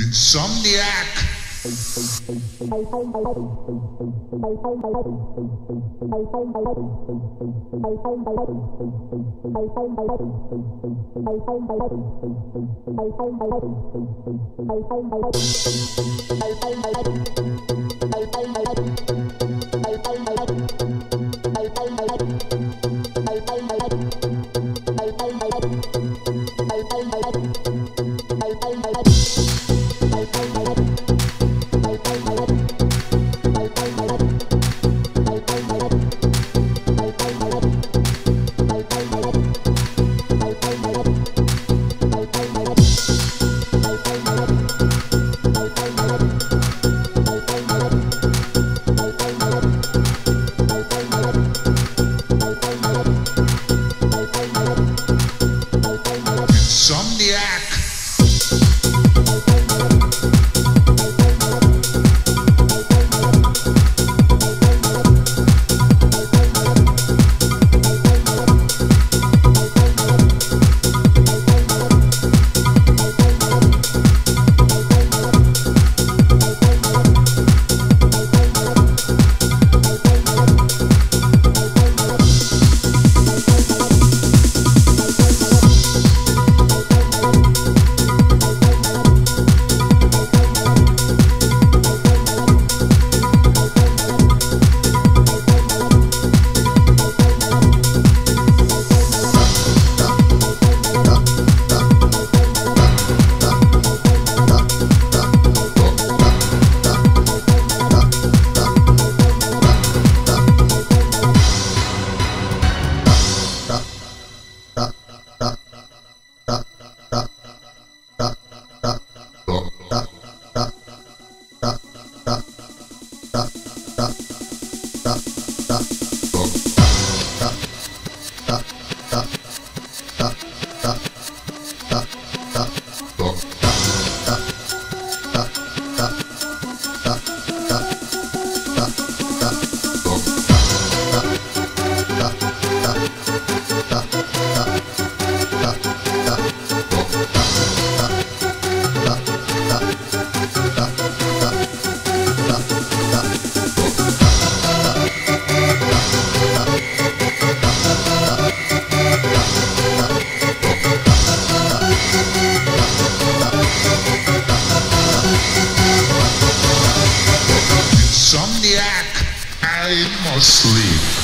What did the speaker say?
Insomniac. I must sleep.